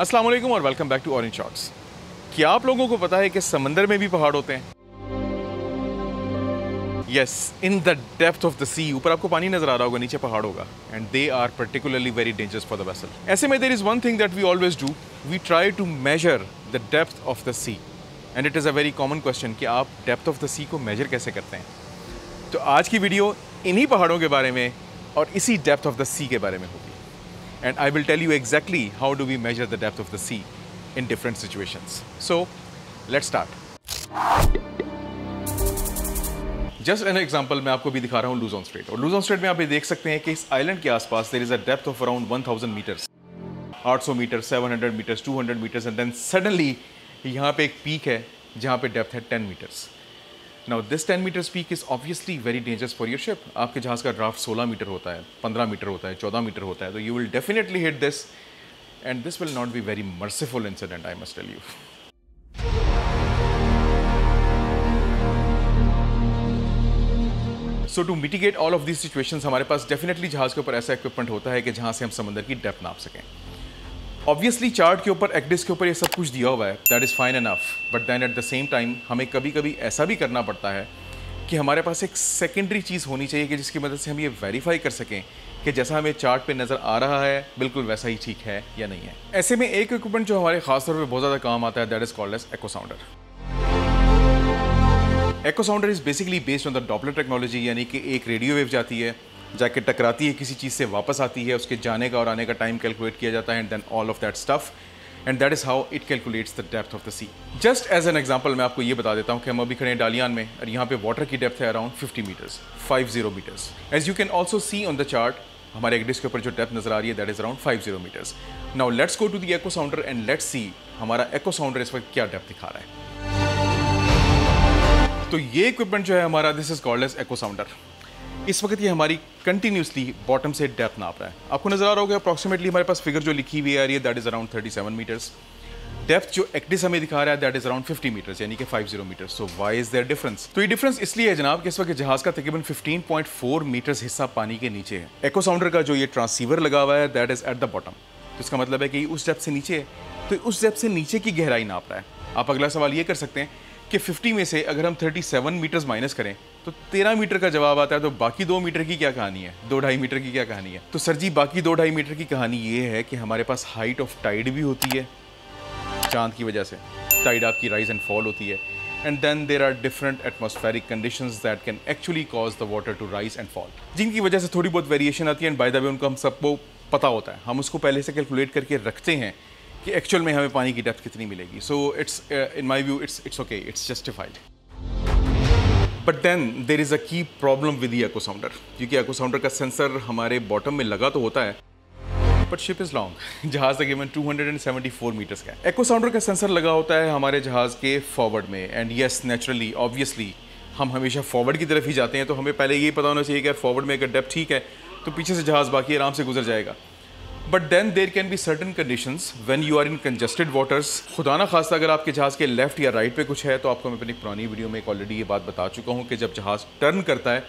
अस्सलाम वालेकुम और welcome back to Orange Shots क्या आप लोगों को पता है कि समंदर में भी पहाड़ होते हैं? Yes in the depth of the sea ऊपर आपको पानी नज़र आ रहा होगा, नीचे पहाड़ होगा। And they are particularly very dangerous for the vessel ऐसे में there is one thing that we always do we try to measure the depth of the sea and it is a very common question कि आप depth of the सी को major कैसे करते हैं? तो आज की वीडियो इन्हीं पहाड़ों के बारे में और इसी डेप्थ ऑफ़ द सी के बारे में होगी। And I will tell you exactly how do we measure the depth of the sea in different situations. So, let's start. Just an example मैं आपको भी दिखा रहा हूँ लूजॉन स्ट्रेट और लूजॉन स्ट्रेट में आप ये देख सकते हैं कि इस आइलैंड के आसपास there is a depth of around 1000 metres 800 metre 700 metres 200 metres and then suddenly यहाँ पे एक पीक है जहाँ पे डेप्थ है 10 metres now this 10 metre peak is obviously very dangerous for your ship आपके जहाज़ का ड्राफ्ट 16 मीटर होता है 15 मीटर होता है 14 मीटर होता है तो you will definitely hit this and this will not be very merciful incident I must tell you so to mitigate all of this situations हमारे पास डेफिनेटली जहाज़ के ऊपर ऐसा इक्विपमेंट होता है कि जहाँ से हम समंदर की डेप्थ नाप सकें। ऑब्वियसली चार्ट के ऊपर एक्डिस के ऊपर ये सब कुछ दिया हुआ है. That is fine enough but then at the same time हमें कभी कभी ऐसा भी करना पड़ता है कि हमारे पास एक सेकेंडरी चीज़ होनी चाहिए कि जिसकी मदद से हम ये वेरीफाई कर सकें कि जैसा हमें चार्ट पे नज़र आ रहा है, बिल्कुल वैसा ही ठीक है या नहीं है. ऐसे में एक इक्विपमेंट जो हमारे खासतौर पर बहुत ज़्यादा काम आता है that is called as echo sounder echo sounder is basically based on the Doppler technology यानी कि एक रेडियो वेव जाती है जाके टकराती है, किसी चीज़ से वापस आती है, उसके जाने का और आने का टाइम कैलकुलेट किया जाता है and then all of that stuff and that is how it calculates the depth of the sea just as an example मैं आपको ये बता देता हूँ कि हम अभी खड़े हैं डालियान में, और यहाँ पे वाटर की डेप्थ है around 50 metres 50 metres as you can also see on the chart हमारे एक डिस्क के ऊपर जो डेप्थ नज़र आ रही है that is around 50 metres now let's go to the echo sounder and let's see हमारा एको साउंडर इस वक्त क्या डेप्थ दिखा रहा है. तो ये इक्विपमेंट जो है हमारा this is called as echo sounder इस वक्त ये हमारी कंटिन्यूसली बॉटम से डेप्थ नाप रहा है। आपको नज़र आ रहा होगा अप्रॉक्सीमेटली हमारे पास फिगर जो लिखी हुई आ रही है that is around 37 metres depth जो एक्टिस हमें दिखा रहा है दैट इज़ अराउंड 50 मीटर्स यानी कि 50 metres so why is there difference तो ये डिफरेंस इसलिए है जनाब कि इस वक्त जहाज़ का तकरीबन 15.4 मीटर्स हिस्सा पानी के नीचे है। एको साउंडर का जो ये ट्रांसीवर लगा हुआ है that is at the bottom तो इसका मतलब है कि उस डेप्थ से नीचे है। तो उस डेप्थ से नीचे की गहराई नाप रहा है। आप अगला सवाल ये कर सकते हैं कि 50 में से अगर हम 37 मीटर्स माइनस करें तो 13 मीटर का जवाब आता है तो बाकी दो मीटर की क्या कहानी है? दो ढाई मीटर की क्या कहानी है? तो सर जी, बाकी दो ढाई मीटर की कहानी ये है कि हमारे पास हाइट ऑफ़ टाइड भी होती है, चाँद की वजह से। टाइड आपकी राइज एंड फॉल होती है। And then there are different atmospheric condition that can actually cause the water to rise and fall जिनकी वजह से थोड़ी बहुत वेरिएशन आती है एंड बाय द वे उनको हम सबको पता होता है। हम उसको पहले से कैलकुलेट करके रखते हैं कि एक्चुअल में हमें पानी की डेप्थ कितनी मिलेगी। So it's in my view it's it's okay it's justified but then there is a key problem with एको साउंडर क्योंकि साउंडर का सेंसर हमारे बॉटम में लगा तो होता है बट शिप इज़ लॉन्ग जहाज़ तकरीबन 274 मीटर्स का एको साउंडर का सेंसर लगा होता है हमारे जहाज़ के फॉरवर्ड में एंड येस नेचुरली ऑब्वियसली हम हमेशा फॉरवर्ड की तरफ़ ही जाते हैं तो हमें पहले ये पता होना चाहिए कि फॉरवर्ड में अगर डेप्थ ठीक है तो पीछे से जहाज़ बाकी आराम से गुजर जाएगा। But then there can be certain condition when you are in congested waters खुदा ना खासा अगर आपके जहाज़ के लेफ़्ट या राइट पे कुछ है तो आपको मैं अपनी पुरानी वीडियो में एक ऑलरेडी ये बात बता चुका हूँ कि जब जहाज़ टर्न करता है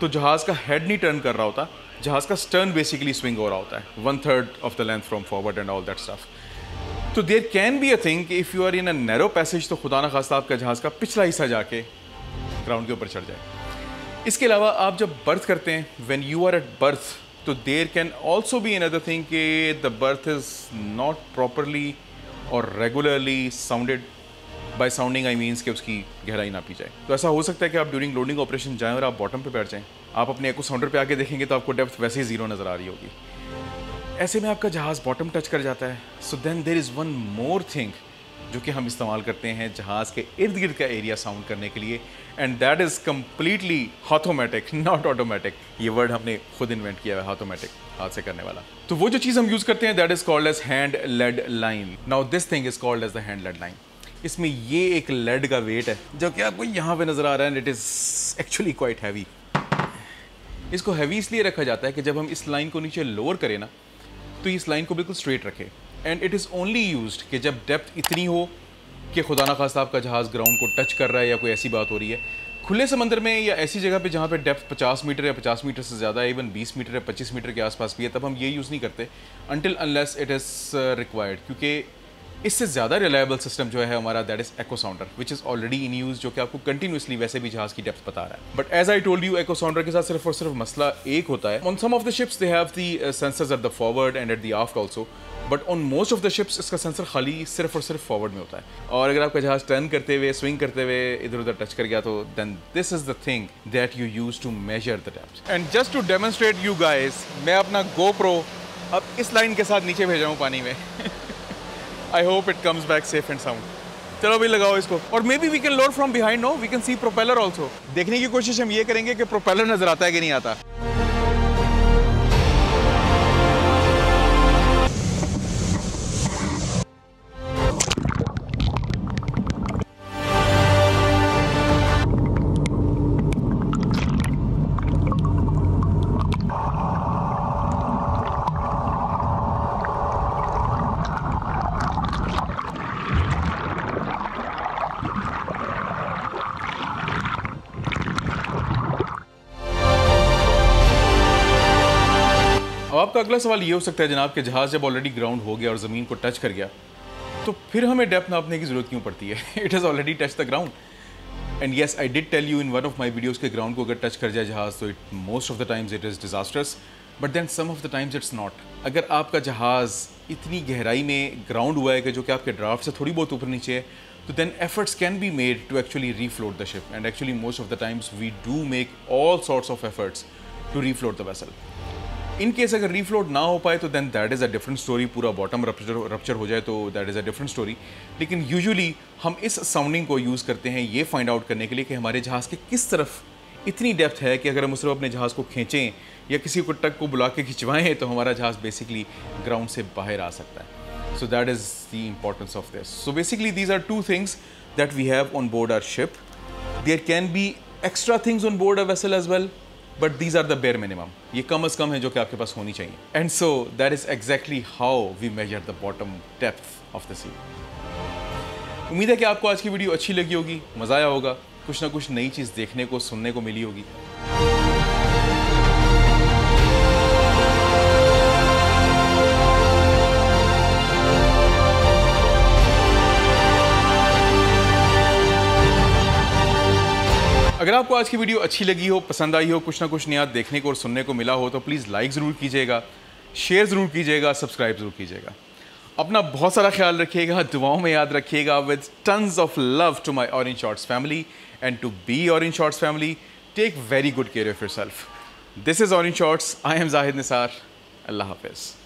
तो जहाज़ का हेड नहीं टर्न कर रहा होता जहाज़ का स्टर्न बेसिकली स्विंग हो रहा होता है one third of the length from forward and all that stuff तो there can be a thing if you are in a narrow passage तो खुदा ना खासा आपका जहाज़ का पिछला हिस्सा जाके ग्राउंड के ऊपर चढ़ जाए इसके अलावा आप जब बर्थ करते हैं when you are at berth तो there can also be another thing कि the berth is not properly और regularly sounded by sounding I means कि उसकी गहराई ना पी जाए। तो ऐसा हो सकता है कि आप ड्यूरिंग लोडिंग ऑपरेशन जाएँ और आप बॉटम पे बैठ जाएँ। आप अपने एको साउंडर पे आके देखेंगे तो आपको डेप्थ वैसे ही ज़ीरो नज़र आ रही होगी। ऐसे में आपका जहाज़ बॉटम टच कर जाता है। So then there is one more thing जो कि हम इस्तेमाल करते हैं जहाज़ के इर्द गिर्द का एरिया साउंड करने के लिए। एंड दैट इज़ कम्प्लीटली हाथोमेटिक नॉट ऑटोमेटिक ये वर्ड हमने खुद इन्वेंट किया है हाथोमेटिक हाथ से करने वाला। तो वो जो चीज़ हम यूज़ करते हैं that is called as hand lead line now this thing is called as the hand lead line इसमें ये एक लेड का वेट है, जो कि आपको यहाँ पे नज़र आ रहा है it is actually quite heavy इसको हैवी इसलिए रखा जाता है कि जब हम इस लाइन को नीचे लोअर करें ना तो इस लाइन को बिल्कुल स्ट्रेट रखें। And it is only use कि जब डेप्थ इतनी हो कि खुदा ना खास्ता आपका जहाज़ ग्राउंड को टच कर रहा है या कोई ऐसी बात हो रही है। खुले समंदर में या ऐसी जगह पे जहाँ पे डेप्थ 50 मीटर या 50 मीटर से ज़्यादा इवन 20 मीटर या 25 मीटर के आसपास भी है, तब हम ये यूज़ नहीं करते until unless it is required क्योंकि इससे ज़्यादा रिलायबल सिस्टम जो है हमारा that is echo sounder which is already in use जो कि आपको कंटिन्यूसली वैसे भी जहाज़ की डेप्थ बता रहा है। But as I told you echo sounder के साथ सिर्फ़ और सिर्फ़ मसला एक होता है। On some of the ships they have the sensors at the forward and at the aft also but on most of the ships इसका सेंसर खाली सिर्फ़ और सिर्फ़ फॉरवर्ड में होता है। और अगर आपका जहाज़ टर्न करते हुए स्विंग करते हुए इधर उधर टच कर गया तो then this is the thing that you use to measure the depth and just to demonstrate you guys मैं अपना गो प्रो अब इस लाइन के साथ नीचे भेज हूँ पानी में। I hope it comes back safe and sound चलो भी लगाओ इसको। और maybe we can load from behind no we can see propeller also देखने की कोशिश हम ये करेंगे कि प्रोपेलर नज़र आता है कि नहीं आता। आपका अगला सवाल ये हो सकता है, जनाब, कि जहाज़ जब ऑलरेडी ग्राउंड हो गया और ज़मीन को टच कर गया तो फिर हमें डेप्थ नापने की ज़रूरत क्यों पड़ती है? It has already touch the ground and yes I did tell you in one of my videos के ग्राउंड को अगर टच कर जाए जहाज़ तो it most of the times it is disasters but then some of the times it's not अगर आपका जहाज़ इतनी गहराई में ग्राउंड हुआ है कि जो कि आपके ड्राफ्ट से थोड़ी बहुत ऊपर नीचे है तो then efforts can be made to actually refloat the ship. And actually, most of the times we do make all sorts of efforts to refloat the vessel. In case अगर रीफ्लोट ना हो पाए तो then that is a different story पूरा bottom rupture rupture हो जाए तो that is a different story लेकिन यूजुअली हम इस साउंडिंग को यूज़ करते हैं, ये फाइंड आउट करने के लिए कि हमारे जहाज़ के किस तरफ़ इतनी डेप्थ है कि अगर हम उस अपने जहाज़ को खींचें या किसी को टक को बुला के खिंचवाएँ तो हमारा जहाज़ बेसिकली ग्राउंड से बाहर आ सकता है. So that is the importance of this so basically these are two things that we have on board our ship there can be extra things on board a vessel as well but these are the bare minimum ये कम अज़ कम है जो कि आपके पास होनी चाहिए। And so that is exactly how we measure the bottom depth of the sea उम्मीद है कि आपको आज की वीडियो अच्छी लगी होगी, मज़ा आया होगा। कुछ ना कुछ नई चीज़ देखने को, सुनने को मिली होगी। आपको आज की वीडियो अच्छी लगी हो, पसंद आई हो, कुछ ना कुछ नया देखने को और सुनने को मिला हो तो प्लीज़ लाइक ज़रूर कीजिएगा शेयर ज़रूर कीजिएगा सब्सक्राइब ज़रूर कीजिएगा। अपना बहुत सारा ख्याल रखिएगा, दुआओं में याद रखिएगा। With tons of love to my orange shorts family and to be orange shorts family take very good care of your self this is orange shorts I am Zahid Nisar अल्लाह हाफिज़